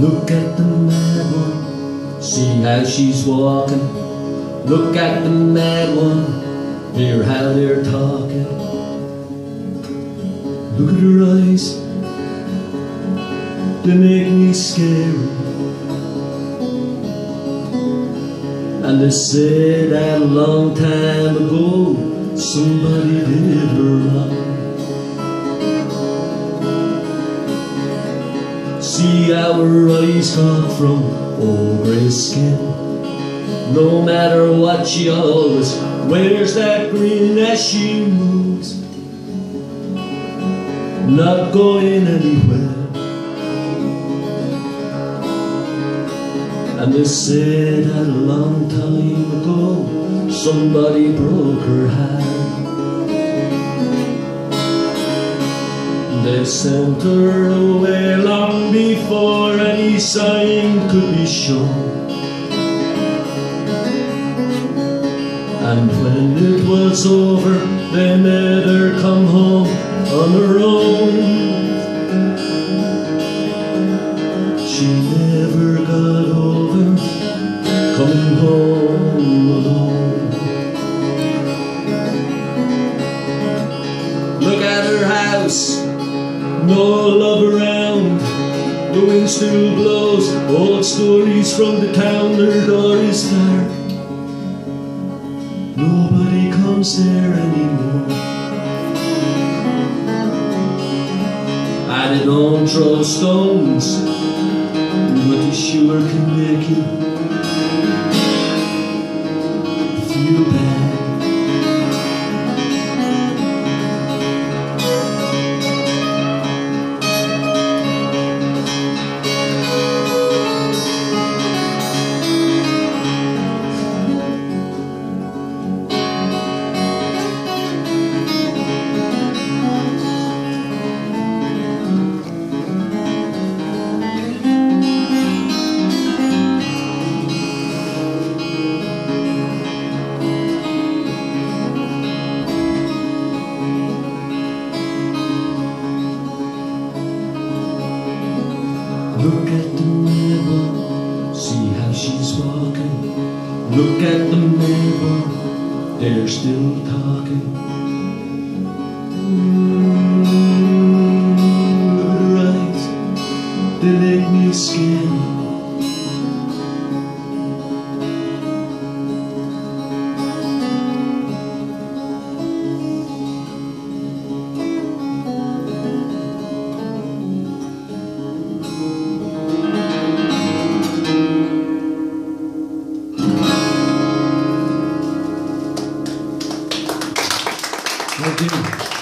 Look at the mad one, see how she's walking. Look at the mad one, hear how they're talking. Look at her eyes, they make me scary. And they said that a long time ago somebody did her wrong. See our eyes gone from old grey skin. No matter what she always wears that green as she moves. Not going anywhere. And they said that a long time ago Somebody broke her hand They sent her away long before any sign could be shown. And when it was over they made her come home on her own no love around. The wind still blows. Old stories from the town Their door is dark Nobody comes there anymore. I don't throw stones Look at the mirror, see how she's walking. Look at the mirror, they're still talking. Mm, eyes, they make me scared. Muito